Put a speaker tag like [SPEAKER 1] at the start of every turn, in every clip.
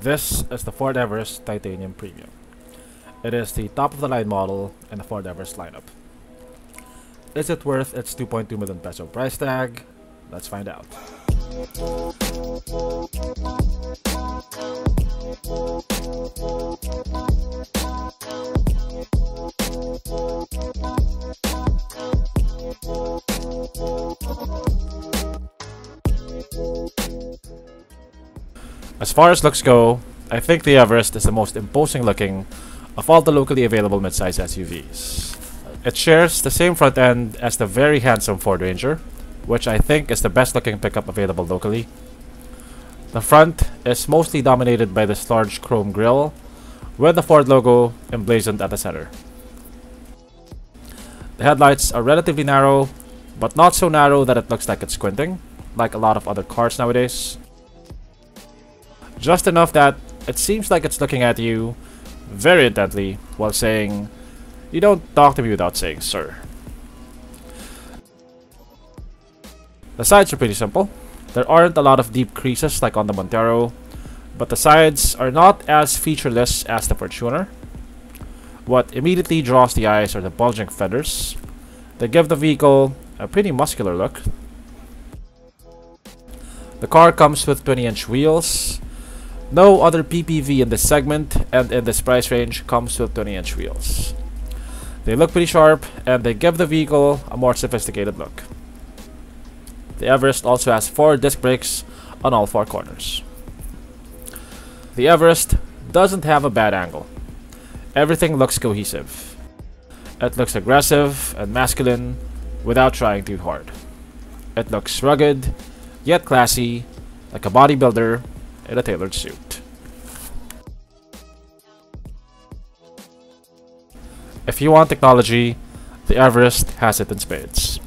[SPEAKER 1] This is the Ford Everest Titanium Premium. It is the top of the line model in the Ford Everest lineup. Is it worth its 2.2 million peso price tag? Let's find out. As far as looks go, I think the Everest is the most imposing looking of all the locally available midsize SUVs. It shares the same front end as the very handsome Ford Ranger, which I think is the best looking pickup available locally. The front is mostly dominated by this large chrome grille, with the Ford logo emblazoned at the center. The headlights are relatively narrow, but not so narrow that it looks like it's squinting, like a lot of other cars nowadays. Just enough that it seems like it's looking at you very intently while saying, You don't talk to me without saying sir. The sides are pretty simple. There aren't a lot of deep creases like on the Montero, but the sides are not as featureless as the Fortuner. What immediately draws the eyes are the bulging fenders. They give the vehicle a pretty muscular look. The car comes with 20 inch wheels, no other PPV in this segment and in this price range comes with 20 inch wheels. They look pretty sharp and they give the vehicle a more sophisticated look. The Everest also has 4 disc brakes on all 4 corners. The Everest doesn't have a bad angle. Everything looks cohesive. It looks aggressive and masculine without trying too hard. It looks rugged, yet classy, like a bodybuilder in a tailored suit. If you want technology, the Everest has it in spades.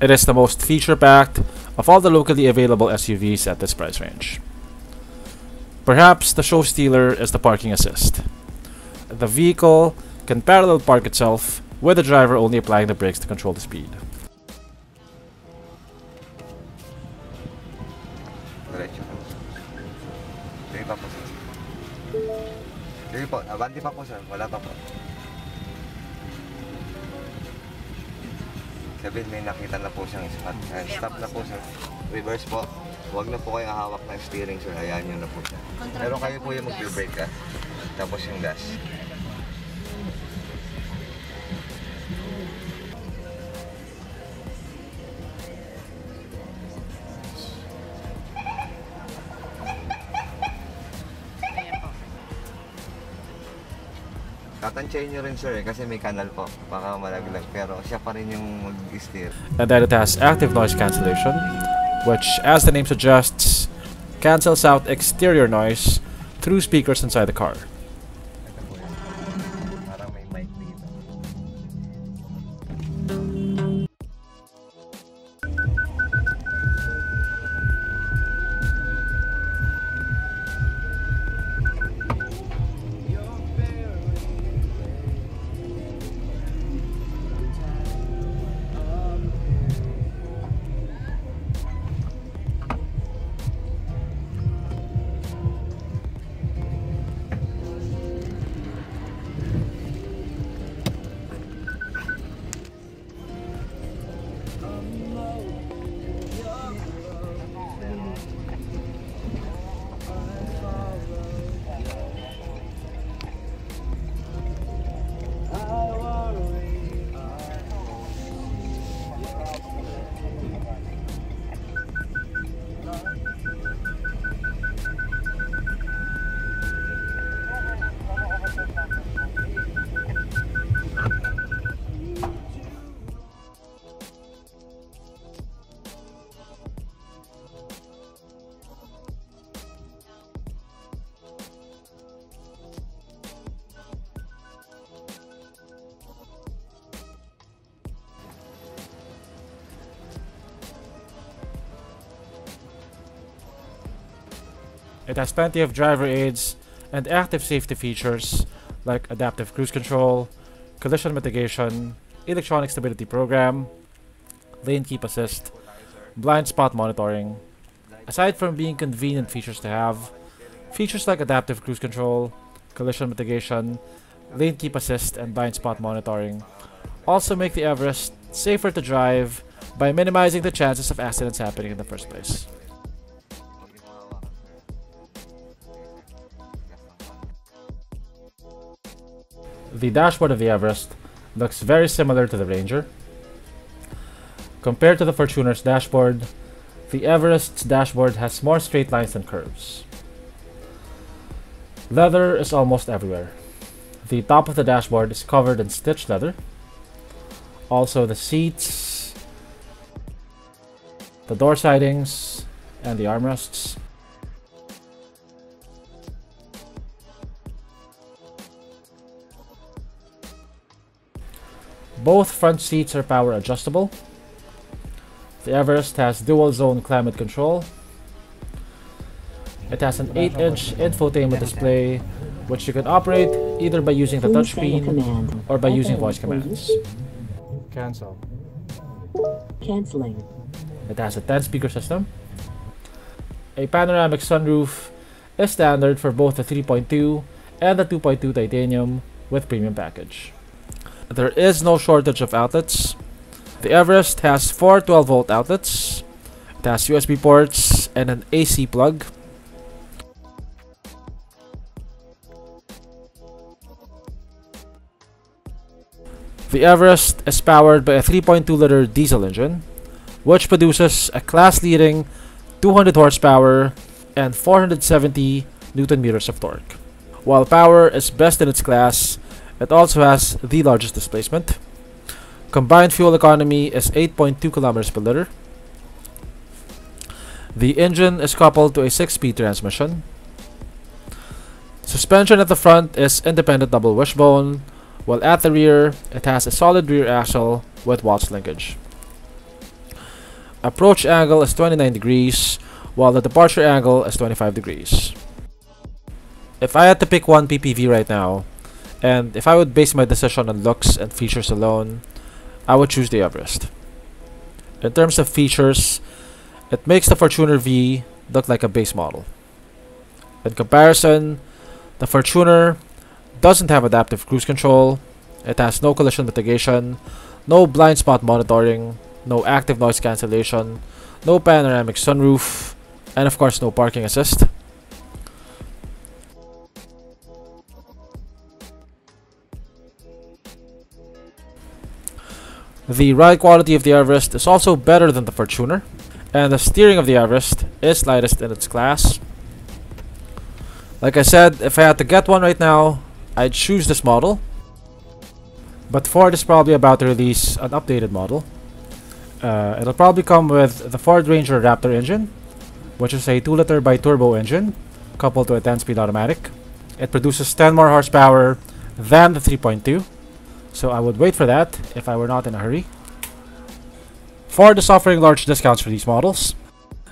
[SPEAKER 1] It is the most feature-packed of all the locally available SUVs at this price range. Perhaps the show stealer is the parking assist. The vehicle can parallel park itself with the driver only applying the brakes to control the speed.
[SPEAKER 2] Sige po, abante pa po sir, wala pa po. Sabihin may nakita na po siyang spot. Ayan, stop na po sir. Reverse po. Huwag na po kayong hawak ng steering sir. Ayan yun na po siya. Pero kayo po yung mag-brake ka. Tapos yung gas. Tatansyahin nyo rin sir eh, kasi may kanal po. Baka malaglag. Pero siya pa rin yung mag-steer.
[SPEAKER 1] And then it has active noise cancellation, which, as the name suggests, cancels out exterior noise through speakers inside the car. It has plenty of driver aids and active safety features like adaptive cruise control, collision mitigation, electronic stability program, lane keep assist, blind spot monitoring. Aside from being convenient features to have, Features like adaptive cruise control, collision mitigation, lane keep assist, and blind spot monitoring also make the Everest safer to drive by minimizing the chances of accidents happening in the first place. The dashboard of the Everest looks very similar to the Ranger. Compared to the Fortuner's dashboard, the Everest's dashboard has more straight lines than curves. Leather is almost everywhere. The top of the dashboard is covered in stitched leather. Also the seats, the door sidings, and the armrests. Both front seats are power adjustable. The Everest has dual zone climate control. It has an 8-inch infotainment display which you can operate either by using the touchscreen or by using voice commands. Cancel.
[SPEAKER 3] Canceling.
[SPEAKER 1] It has a 10 speaker system. A panoramic sunroof is standard for both the 3.2 and the 2.2 titanium with premium package. There is no shortage of outlets. The Everest has four 12 volt outlets. It has USB ports and an AC plug. The Everest is powered by a 3.2 liter diesel engine, which produces a class leading 200 horsepower and 470 newton meters of torque. While power is best in its class, it also has the largest displacement. Combined fuel economy is 8.2 kilometers per liter. The engine is coupled to a 6-speed transmission. Suspension at the front is independent double wishbone, while at the rear, it has a solid rear axle with Watts linkage. Approach angle is 29 degrees, while the departure angle is 25 degrees. If I had to pick one PPV right now, and if I would base my decision on looks and features alone, I would choose the Everest. In terms of features, it makes the Fortuner V look like a base model. In comparison, the Fortuner doesn't have adaptive cruise control, it has no collision mitigation, no blind spot monitoring, no active noise cancellation, no panoramic sunroof, and of course no parking assist. The ride quality of the Everest is also better than the Fortuner, and the steering of the Everest is lightest in its class. Like I said, if I had to get one right now, I'd choose this model. But Ford is probably about to release an updated model. Uh, it'll probably come with the Ford Ranger Raptor engine, which is a 2-liter bi-turbo engine, coupled to a 10-speed automatic. It produces 10 more horsepower than the 3.2, so I would wait for that if I were not in a hurry. Ford is offering large discounts for these models.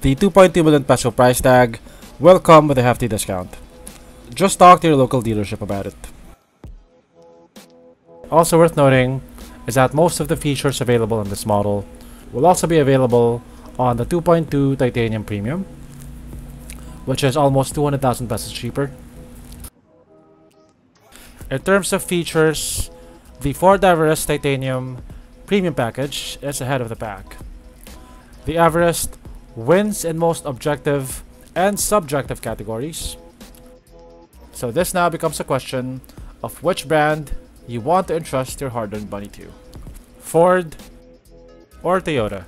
[SPEAKER 1] The 2.2 million peso price tag will come with a hefty discount. Just talk to your local dealership about it. Also worth noting is that most of the features available in this model will also be available on the 2.2 Titanium Premium, which is almost 200,000 pesos cheaper. In terms of features, the Ford Everest Titanium Premium Package is ahead of the pack. The Everest wins in most objective and subjective categories. So this now becomes a question of which brand you want to entrust your hard-earned money to. Ford or Toyota?